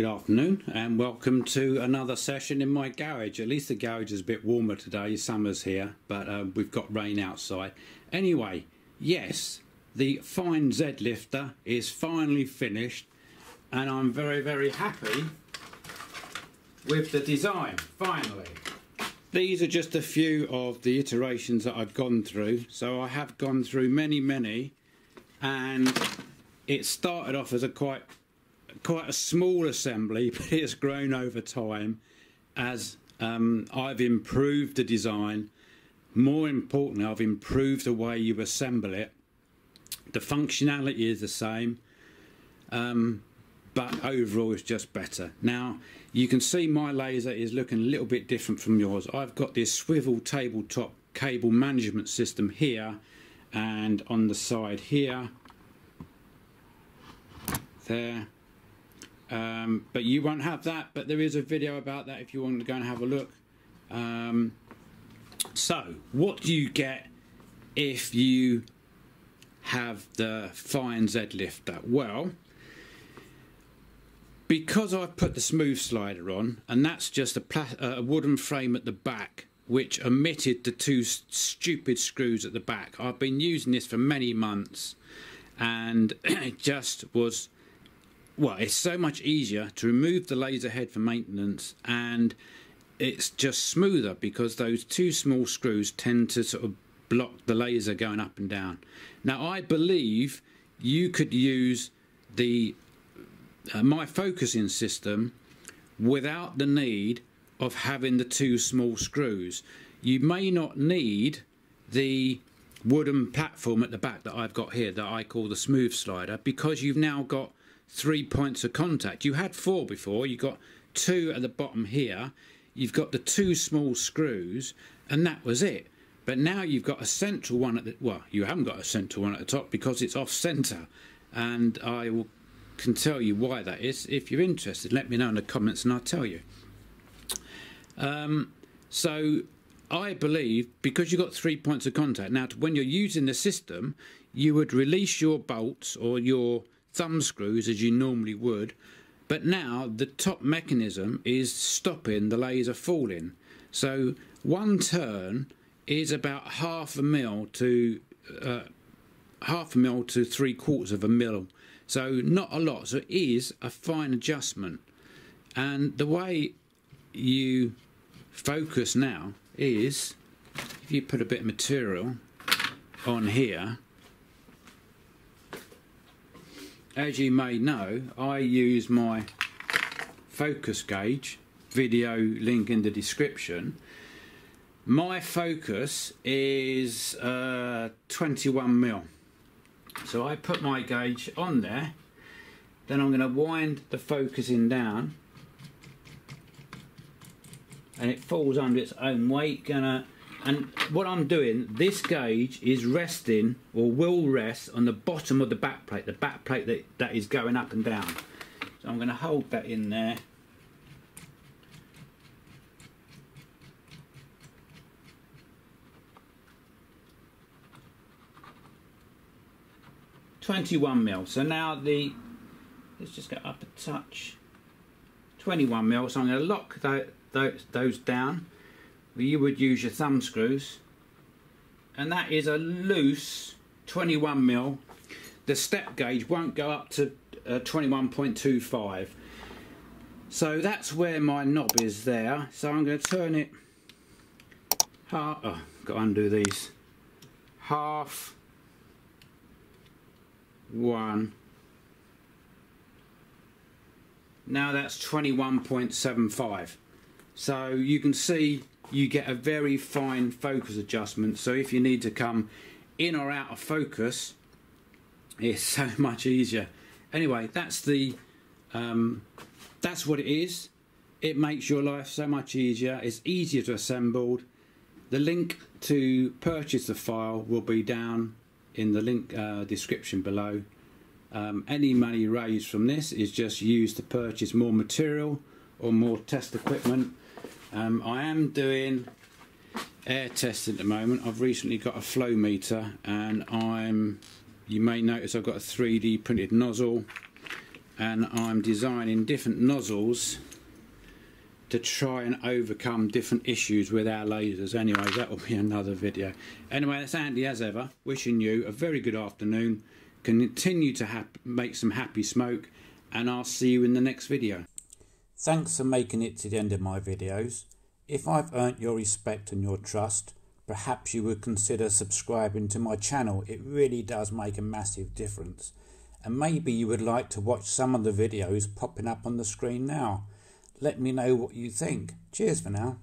good afternoon and welcome to another session in my garage. At least the garage is a bit warmer today, summer's here, but uh, we've got rain outside. Anyway, yes, the Fine Z lifter is finally finished and I'm very, very happy with the design, finally. These are just a few of the iterations that I've gone through. So I have gone through many, many and it started off as a quite quite a small assembly, but it's grown over time as um, I've improved the design. More importantly, I've improved the way you assemble it. The functionality is the same, um, but overall it's just better. Now, you can see my laser is looking a little bit different from yours. I've got this swivel tabletop cable management system here and on the side here there um, but you won't have that but there is a video about that if you want to go and have a look. Um, so what do you get if you have the fine Z lifter? Well because I've put the smooth slider on and that's just a, a wooden frame at the back which omitted the two stupid screws at the back. I've been using this for many months and it just was well, it's so much easier to remove the laser head for maintenance and it's just smoother because those two small screws tend to sort of block the laser going up and down. Now I believe you could use the uh, my focusing system without the need of having the two small screws. You may not need the wooden platform at the back that I've got here that I call the smooth slider because you've now got three points of contact. You had four before, you got two at the bottom here, you've got the two small screws, and that was it. But now you've got a central one at the, well, you haven't got a central one at the top because it's off centre. And I will, can tell you why that is. If you're interested, let me know in the comments and I'll tell you. Um, so I believe because you've got three points of contact, now when you're using the system, you would release your bolts or your thumb screws as you normally would but now the top mechanism is stopping the laser falling. So one turn is about half a mil to uh, half a mil to three quarters of a mil. So not a lot. So it is a fine adjustment. And the way you focus now is if you put a bit of material on here as you may know, I use my focus gauge, video link in the description. My focus is uh, 21 mil. So I put my gauge on there, then I'm going to wind the focusing down and it falls under its own weight. Gonna and what I'm doing, this gauge is resting or will rest on the bottom of the back plate, the back plate that, that is going up and down. So I'm going to hold that in there. Twenty-one mil. So now the let's just go up a touch. Twenty-one mil. So I'm going to lock those, those down you would use your thumb screws. And that is a loose 21 mil. The step gauge won't go up to uh, 21.25 so that's where my knob is there. So I'm going to turn it half oh, got to undo these. Half. One. Now that's 21.75 so you can see you get a very fine focus adjustment. So if you need to come in or out of focus, it's so much easier. Anyway, that's the um, that's what it is. It makes your life so much easier. It's easier to assemble. The link to purchase the file will be down in the link uh, description below. Um, any money raised from this is just used to purchase more material or more test equipment um, I am doing air testing at the moment. I've recently got a flow meter and I'm, you may notice I've got a 3D printed nozzle and I'm designing different nozzles to try and overcome different issues with our lasers. Anyway, that will be another video. Anyway, that's Andy as ever, wishing you a very good afternoon. Continue to make some happy smoke, and I'll see you in the next video. Thanks for making it to the end of my videos. If I've earned your respect and your trust, perhaps you would consider subscribing to my channel. It really does make a massive difference. And maybe you would like to watch some of the videos popping up on the screen now. Let me know what you think. Cheers for now.